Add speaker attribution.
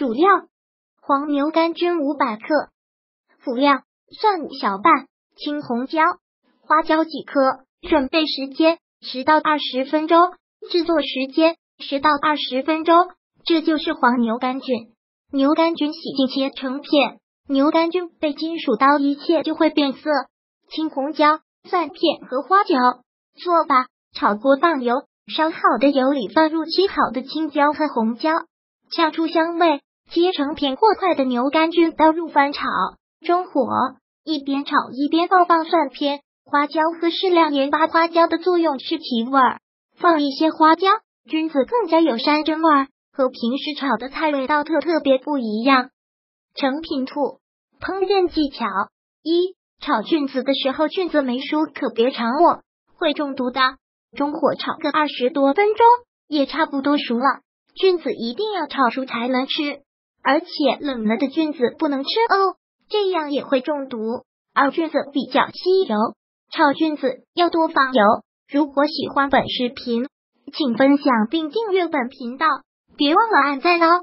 Speaker 1: 主料：黄牛肝菌五百克。辅料：蒜小半，青红椒、花椒几颗。准备时间：十到二十分钟。制作时间：十到二十分钟。这就是黄牛肝菌。牛肝菌洗净切成片。牛肝菌被金属刀一切就会变色。青红椒、蒜片和花椒。做法：炒锅放油，烧好的油里放入切好的青椒和红椒，炝出香味。切成片或块的牛肝菌倒入翻炒，中火，一边炒一边放放蒜片、花椒和适量盐巴。花椒的作用是提味儿，放一些花椒，菌子更加有山珍味儿，和平时炒的菜味道特特别不一样。成品图：烹饪技巧一：炒菌子的时候，菌子没熟可别常握，会中毒的。中火炒个二十多分钟，也差不多熟了。菌子一定要炒熟才能吃。而且冷了的菌子不能吃哦，这样也会中毒。而菌子比较吸油，炒菌子要多放油。如果喜欢本视频，请分享并订阅本频道，别忘了按赞哦。